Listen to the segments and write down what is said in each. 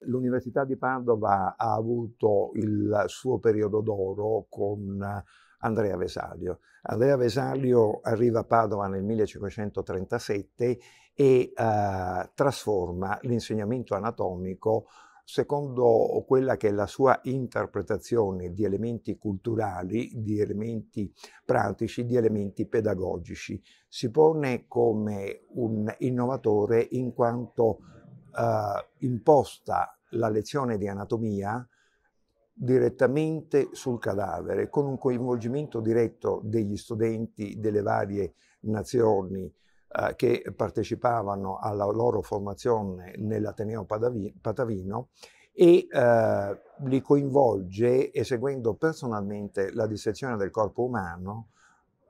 L'Università di Padova ha avuto il suo periodo d'oro con Andrea Vesalio. Andrea Vesalio arriva a Padova nel 1537 e uh, trasforma l'insegnamento anatomico secondo quella che è la sua interpretazione di elementi culturali, di elementi pratici, di elementi pedagogici. Si pone come un innovatore in quanto uh, imposta la lezione di anatomia direttamente sul cadavere, con un coinvolgimento diretto degli studenti delle varie nazioni eh, che partecipavano alla loro formazione nell'Ateneo Patavino e eh, li coinvolge eseguendo personalmente la dissezione del corpo umano,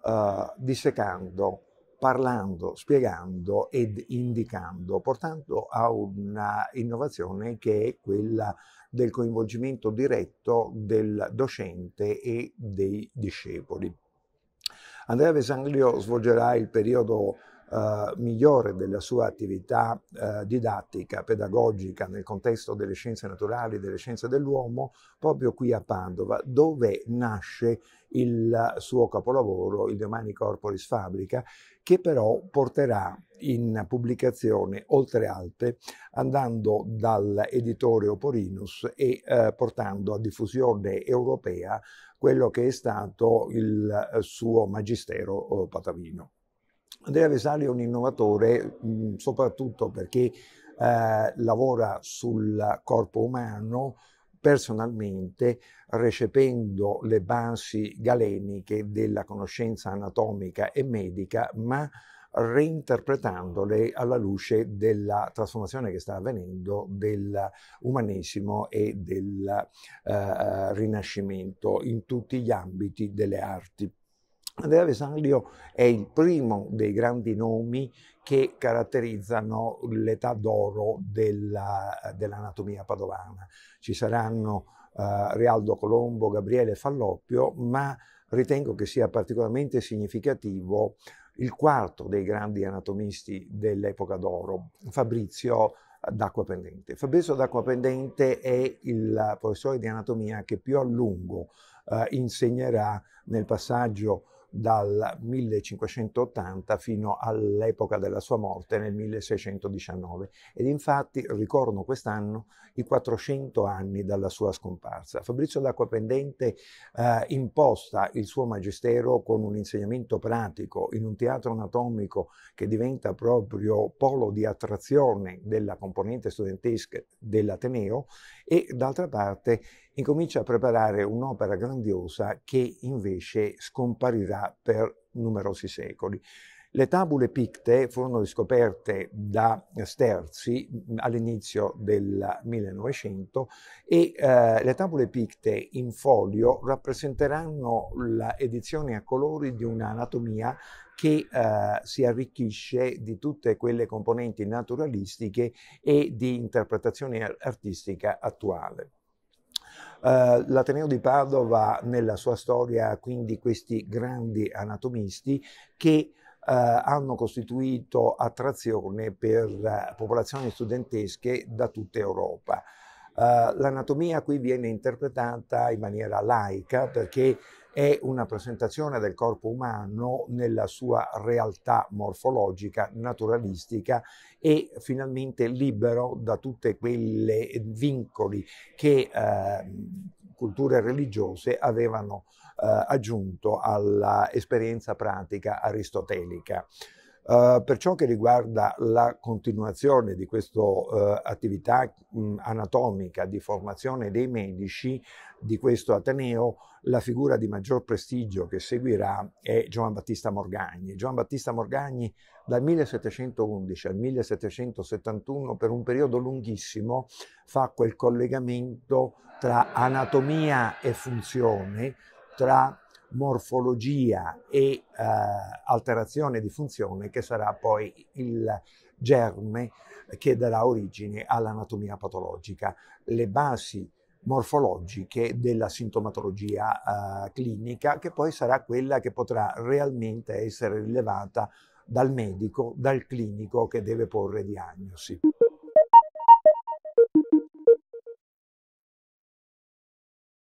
eh, dissecando parlando, spiegando ed indicando, portando a una innovazione che è quella del coinvolgimento diretto del docente e dei discepoli. Andrea Vesanglio svolgerà il periodo Uh, migliore della sua attività uh, didattica, pedagogica nel contesto delle scienze naturali, delle scienze dell'uomo, proprio qui a Padova, dove nasce il suo capolavoro, il Domani Corporis Fabrica, che però porterà in pubblicazione Oltre Alpe, andando dall'editore Oporinus e eh, portando a diffusione europea quello che è stato il suo magistero eh, patavino. Andrea Vesali è un innovatore mh, soprattutto perché eh, lavora sul corpo umano, personalmente recependo le basi galeniche della conoscenza anatomica e medica, ma reinterpretandole alla luce della trasformazione che sta avvenendo dell'umanesimo e del uh, rinascimento in tutti gli ambiti delle arti. Andrea Vesanglio è il primo dei grandi nomi che caratterizzano l'età d'oro della, dell'anatomia padovana. Ci saranno uh, Rialdo Colombo, Gabriele Falloppio, ma ritengo che sia particolarmente significativo il quarto dei grandi anatomisti dell'epoca d'oro, Fabrizio d'Acqua Pendente. Fabrizio d'Acqua Pendente è il professore di anatomia che più a lungo uh, insegnerà nel passaggio dal 1580 fino all'epoca della sua morte nel 1619 ed infatti ricorrono quest'anno i 400 anni dalla sua scomparsa. Fabrizio d'Acquapendente eh, imposta il suo magistero con un insegnamento pratico in un teatro anatomico che diventa proprio polo di attrazione della componente studentesca dell'Ateneo e d'altra parte incomincia a preparare un'opera grandiosa che invece scomparirà per numerosi secoli. Le tabule picte furono riscoperte da Sterzi all'inizio del 1900 e eh, le tabule picte in folio rappresenteranno l'edizione a colori di un'anatomia che eh, si arricchisce di tutte quelle componenti naturalistiche e di interpretazione artistica attuale. Uh, L'Ateneo di Padova nella sua storia ha quindi questi grandi anatomisti che uh, hanno costituito attrazione per uh, popolazioni studentesche da tutta Europa. L'anatomia qui viene interpretata in maniera laica perché è una presentazione del corpo umano nella sua realtà morfologica, naturalistica e finalmente libero da tutte quelle vincoli che eh, culture religiose avevano eh, aggiunto all'esperienza pratica aristotelica. Uh, per ciò che riguarda la continuazione di questa uh, attività mh, anatomica di formazione dei medici di questo Ateneo, la figura di maggior prestigio che seguirà è Giovan Battista Morgagni. Giovan Battista Morgagni dal 1711 al 1771 per un periodo lunghissimo fa quel collegamento tra anatomia e funzione, tra morfologia e eh, alterazione di funzione che sarà poi il germe che darà origine all'anatomia patologica. Le basi morfologiche della sintomatologia eh, clinica che poi sarà quella che potrà realmente essere rilevata dal medico, dal clinico che deve porre diagnosi.